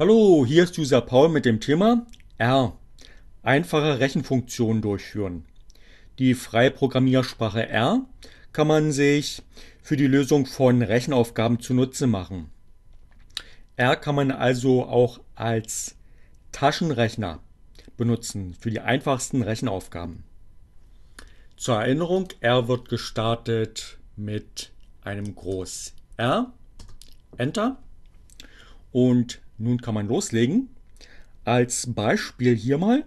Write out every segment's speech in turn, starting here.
Hallo, hier ist User Paul mit dem Thema R. Einfache Rechenfunktionen durchführen. Die freie Programmiersprache R kann man sich für die Lösung von Rechenaufgaben zunutze machen. R kann man also auch als Taschenrechner benutzen für die einfachsten Rechenaufgaben. Zur Erinnerung, R wird gestartet mit einem Groß R, Enter und nun kann man loslegen. Als Beispiel hier mal.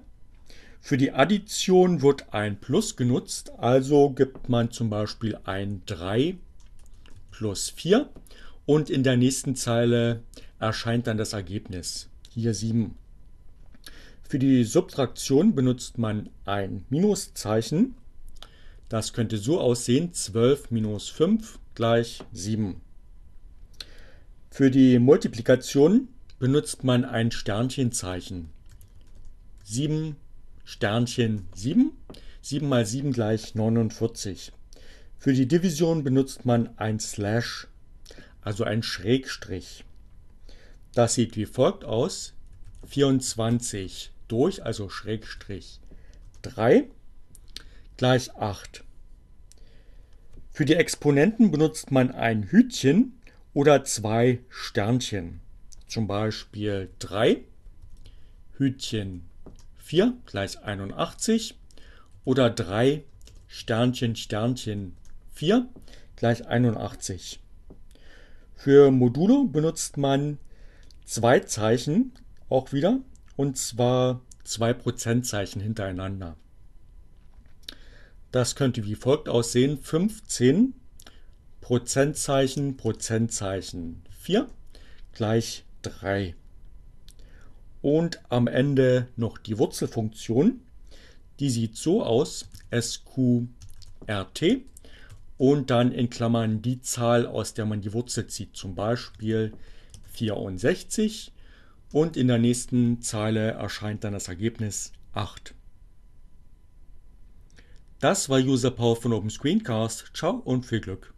Für die Addition wird ein Plus genutzt, also gibt man zum Beispiel ein 3 plus 4 und in der nächsten Zeile erscheint dann das Ergebnis. Hier 7. Für die Subtraktion benutzt man ein Minuszeichen. Das könnte so aussehen, 12 minus 5 gleich 7. Für die Multiplikation benutzt man ein Sternchenzeichen. 7 Sternchen 7. 7 mal 7 gleich 49. Für die Division benutzt man ein Slash, also ein Schrägstrich. Das sieht wie folgt aus. 24 durch, also Schrägstrich 3 gleich 8. Für die Exponenten benutzt man ein Hütchen oder zwei Sternchen zum Beispiel 3, Hütchen 4 gleich 81 oder 3 Sternchen Sternchen 4 gleich 81. Für Modulo benutzt man zwei Zeichen auch wieder und zwar zwei Prozentzeichen hintereinander. Das könnte wie folgt aussehen: 15 Prozentzeichen Prozentzeichen 4 gleich 3. Und am Ende noch die Wurzelfunktion. Die sieht so aus, SQRT und dann in Klammern die Zahl, aus der man die Wurzel zieht, zum Beispiel 64 und in der nächsten Zeile erscheint dann das Ergebnis 8. Das war User Power von Open Screencast. Ciao und viel Glück.